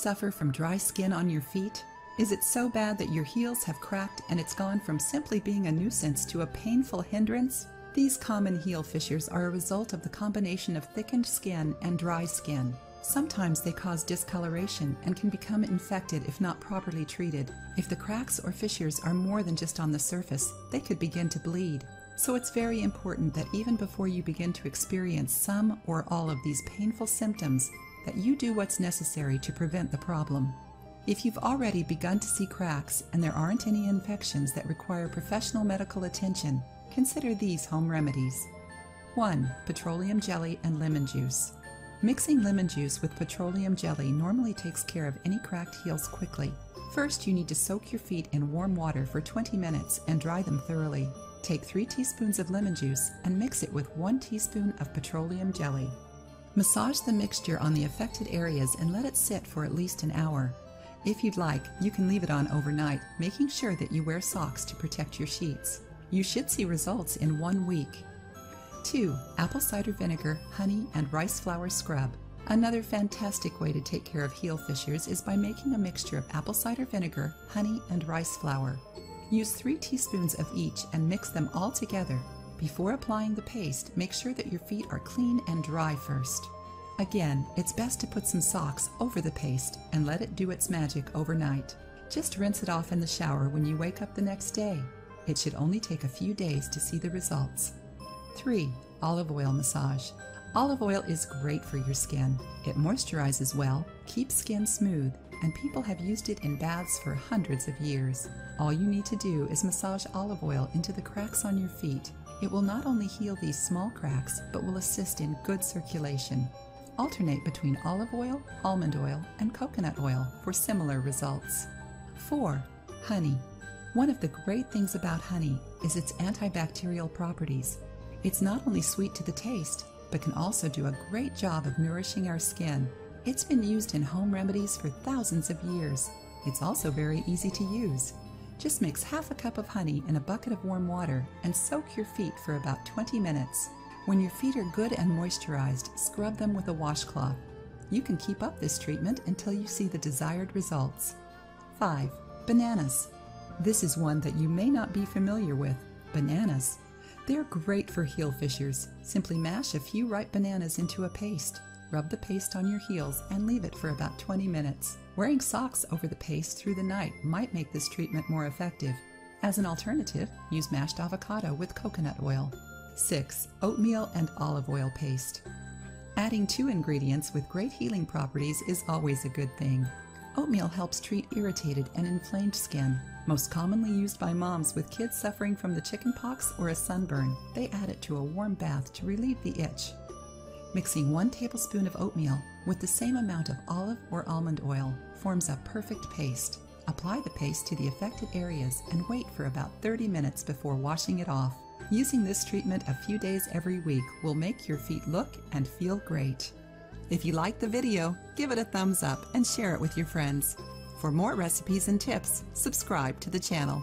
suffer from dry skin on your feet? Is it so bad that your heels have cracked and it's gone from simply being a nuisance to a painful hindrance? These common heel fissures are a result of the combination of thickened skin and dry skin. Sometimes they cause discoloration and can become infected if not properly treated. If the cracks or fissures are more than just on the surface, they could begin to bleed. So it's very important that even before you begin to experience some or all of these painful symptoms, that you do what's necessary to prevent the problem. If you've already begun to see cracks and there aren't any infections that require professional medical attention, consider these home remedies. 1. Petroleum jelly and lemon juice. Mixing lemon juice with petroleum jelly normally takes care of any cracked heels quickly. First, you need to soak your feet in warm water for 20 minutes and dry them thoroughly. Take 3 teaspoons of lemon juice and mix it with 1 teaspoon of petroleum jelly. Massage the mixture on the affected areas and let it sit for at least an hour. If you'd like, you can leave it on overnight, making sure that you wear socks to protect your sheets. You should see results in one week. 2. Apple cider vinegar, honey, and rice flour scrub. Another fantastic way to take care of heel fissures is by making a mixture of apple cider vinegar, honey, and rice flour. Use 3 teaspoons of each and mix them all together. Before applying the paste, make sure that your feet are clean and dry first. Again, it's best to put some socks over the paste and let it do its magic overnight. Just rinse it off in the shower when you wake up the next day. It should only take a few days to see the results. 3. Olive oil massage. Olive oil is great for your skin. It moisturizes well, keeps skin smooth, and people have used it in baths for hundreds of years. All you need to do is massage olive oil into the cracks on your feet. It will not only heal these small cracks, but will assist in good circulation. Alternate between olive oil, almond oil, and coconut oil for similar results. 4. Honey. One of the great things about honey is its antibacterial properties. It's not only sweet to the taste, but can also do a great job of nourishing our skin. It's been used in home remedies for thousands of years. It's also very easy to use. Just mix half a cup of honey in a bucket of warm water and soak your feet for about 20 minutes. When your feet are good and moisturized, scrub them with a washcloth. You can keep up this treatment until you see the desired results. 5. Bananas. This is one that you may not be familiar with bananas. They're great for heel fissures. Simply mash a few ripe bananas into a paste. Rub the paste on your heels and leave it for about 20 minutes. Wearing socks over the paste through the night might make this treatment more effective. As an alternative, use mashed avocado with coconut oil. 6. Oatmeal and olive oil paste. Adding two ingredients with great healing properties is always a good thing. Oatmeal helps treat irritated and inflamed skin, most commonly used by moms with kids suffering from the chickenpox or a sunburn. They add it to a warm bath to relieve the itch. Mixing one tablespoon of oatmeal with the same amount of olive or almond oil forms a perfect paste. Apply the paste to the affected areas and wait for about 30 minutes before washing it off. Using this treatment a few days every week will make your feet look and feel great. If you liked the video, give it a thumbs up and share it with your friends. For more recipes and tips, subscribe to the channel.